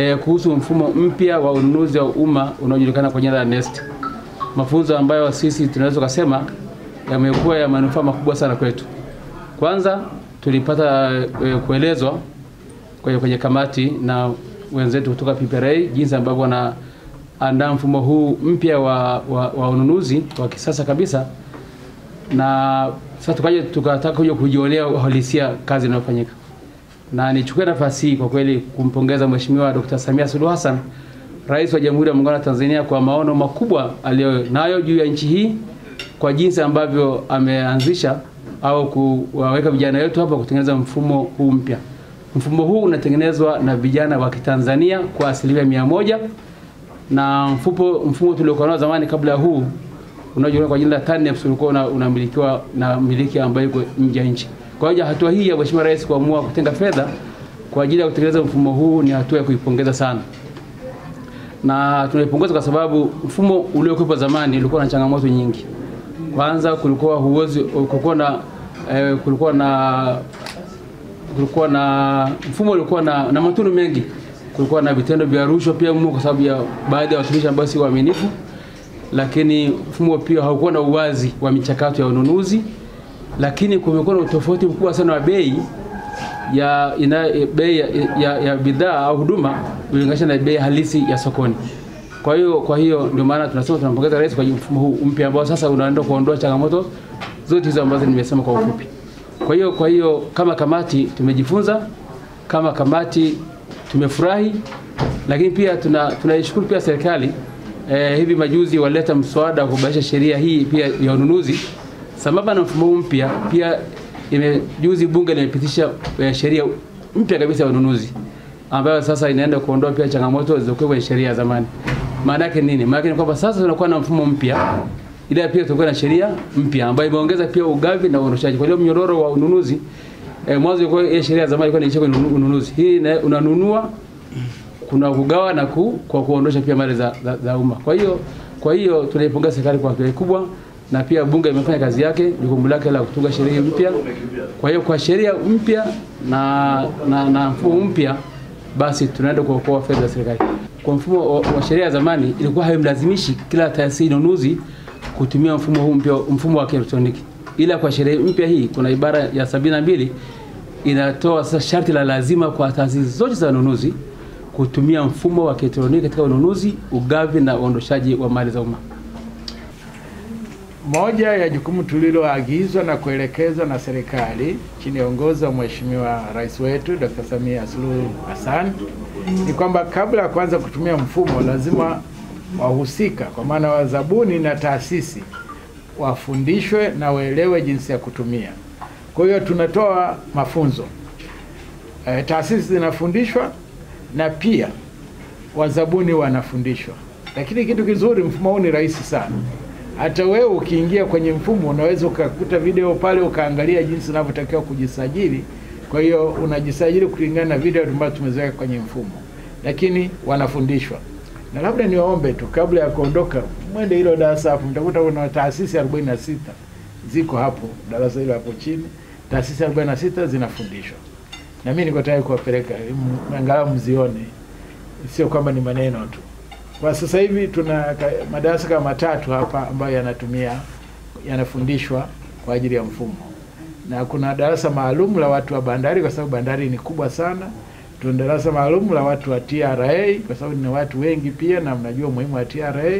e, kuhusu mfumo mpya wa ununuzi wa umma unaojulikana kwa jina la NeST, mafunzo ambayo sisi tunaweza kusema yamekuwa ya manufaa makubwa sana kwetu. Kwanza tulipata eh, kuelezwa kwenye, kwenye kamati na wenzetu kutoka PPRA jinsi ambavyo wanaandaa mfumo huu mpya wa, wa, wa ununuzi wa kisasa kabisa, na sasa tukaja tukataka kuja kujionea uhalisia kazi inayofanyika, na nichukue nafasi hii kwa kweli kumpongeza Mheshimiwa Dr. Samia Suluhu Hassan, Rais wa Jamhuri ya Muungano wa Tanzania kwa maono makubwa aliyonayo juu ya nchi hii, kwa jinsi ambavyo ameanzisha au kuwaweka vijana wetu hapa kutengeneza mfumo huu mpya. Mfumo huu unatengenezwa na vijana wa Kitanzania kwa asilimia mia moja na mfumo, mfumo tuliokuwa nao zamani kabla ya huu unaojulikana kwa jina la TANEPS ulikuwa una, unamilikiwa na miliki ambayo iko nje ya nchi. Kwa hiyo hatua hii ya Mheshimiwa Rais kuamua kutenga fedha kwa ajili ya kutekeleza mfumo huu ni hatua ya kuipongeza sana, na tunaipongeza kwa sababu mfumo uliokuwepo zamani ulikuwa na changamoto nyingi. Kwanza kulikuwa huwezi, kulikuwa na eh, kulikuwa na kulikuwa na mfumo ulikuwa na, na matundu mengi. Kulikuwa na vitendo vya rushwa pia mmo, kwa sababu ya baadhi ya watumishi ambao si waaminifu, lakini mfumo pia haukuwa na uwazi wa michakato ya ununuzi, lakini kumekuwa na utofauti mkubwa sana wa bei ya, ina, bei ya, ya, ya bidhaa au huduma kulinganisha na bei halisi ya sokoni. Kwa hiyo kwa hiyo ndio maana tunasema tunampongeza Rais kwa mfumo huu mpya ambao sasa unaenda kuondoa changamoto zote hizo ambazo nimesema kwa ufupi. Kwa hiyo kwa hiyo kama kamati tumejifunza, kama kamati tumefurahi, lakini pia tuna tunaishukuru pia serikali eh, hivi majuzi waleta mswada wa kubadilisha sheria hii pia ya ununuzi sambamba na mfumo mpya. Pia ime juzi bunge limepitisha eh, sheria mpya kabisa ya ununuzi ambayo sasa inaenda kuondoa pia changamoto zilizokuwa kwenye sheria ya zamani. Maana yake nini? Maana yake ni kwamba sasa tunakuwa na mfumo mpya ila pia tutakuwa na sheria mpya ambayo imeongeza pia ugavi na uondoshaji. Kwa hiyo mnyororo wa ununuzi eh, mwanzo ilikuwa ile sheria zamani ilikuwa inaishia kwenye ununuzi. Hii unanunua kuna kugawa na ku, kwa kuondosha pia mali za, za, za umma. Kwa hiyo kwa hiyo tunaipongeza serikali kwa hatua kubwa na pia bunge imefanya kazi yake, jukumu lake la kutunga sheria mpya. Kwa hiyo kwa sheria mpya na, na, na mfumo mpya basi tunaenda kuokoa fedha za serikali. Kwa mfumo wa, sheria ya zamani ilikuwa haimlazimishi kila taasisi nunuzi kutumia mfumo huu mpya, mfumo wa kielektroniki, ila kwa sheria mpya hii kuna ibara ya sabini na mbili inatoa sasa sharti la lazima kwa taasisi zote za ununuzi kutumia mfumo wa kielektroniki katika ununuzi, ugavi na uondoshaji wa mali za umma. Moja ya jukumu tuliloagizwa na kuelekezwa na serikali chini ya uongozi wa Mheshimiwa Rais wetu Dr. Samia Suluhu Hassan ni kwamba kabla ya kuanza kutumia mfumo lazima wahusika kwa maana wazabuni na taasisi wafundishwe na waelewe jinsi ya kutumia. Kwa hiyo tunatoa mafunzo e, taasisi zinafundishwa na pia wazabuni wanafundishwa. Lakini kitu kizuri, mfumo huu ni rahisi sana. Hata wewe ukiingia kwenye mfumo unaweza ukakuta video pale ukaangalia jinsi unavyotakiwa kujisajili. Kwa hiyo unajisajili kulingana na video ambazo tumeziweka kwenye mfumo, lakini wanafundishwa. Na labda niwaombe tu kabla ya kuondoka, mwende hilo darasa hapo, mtakuta kuna taasisi 46 ziko hapo, darasa hilo hapo chini, taasisi 46 zinafundishwa, na mimi niko tayari kuwapeleka angalau mzione, sio kwamba ni maneno tu. Kwa sasa hivi tuna madarasa kama matatu hapa ambayo yanatumia yanafundishwa kwa ajili ya mfumo, na kuna darasa maalum la watu wa bandari kwa sababu bandari ni kubwa sana. Tuna darasa maalum la watu wa TRA kwa sababu ni watu wengi pia, na mnajua umuhimu wa TRA,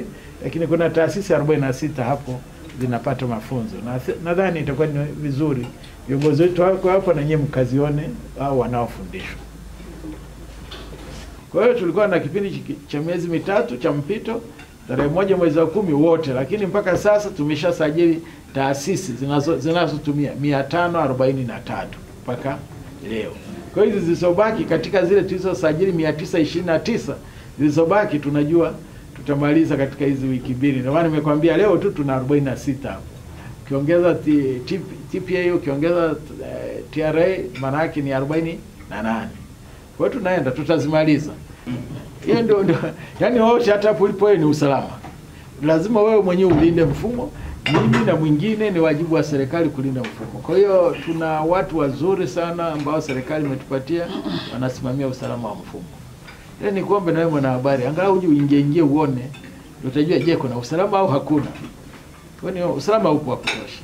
lakini kuna taasisi 46 hapo zinapata mafunzo, na nadhani itakuwa ni vizuri viongozi wetu wako hapo na nyinyi mkazione au wanaofundishwa. Kwa hiyo tulikuwa na kipindi cha miezi mitatu cha mpito tarehe moja mwezi wa kumi wote, lakini mpaka sasa tumeshasajili taasisi zinazo zinazotumia mia tano arobaini na tatu mpaka leo. Kwa hiyo hizi zilizobaki katika zile tulizosajili mia tisa ishirini na tisa zilizobaki tunajua tutamaliza katika hizi wiki mbili. Ndio maana nimekwambia leo tu tuna arobaini na sita hapo ukiongeza TPA ukiongeza eh, TRA maana yake ni arobaini na nane. Kwa hiyo tunaenda tutazimaliza. Hiyo ndio ndio, yani wote hata hapo ni usalama. Lazima wewe mwenyewe ulinde mfumo, mimi na mwingine ni wajibu wa serikali kulinda mfumo. Kwa hiyo tuna watu wazuri sana ambao serikali imetupatia wanasimamia usalama wa mfumo. Ile ni kuombe na wewe mwanahabari, angalau uje uingie ingie uone, utajua je, kuna usalama au hakuna. Kwa hiyo usalama upo wa kutosha.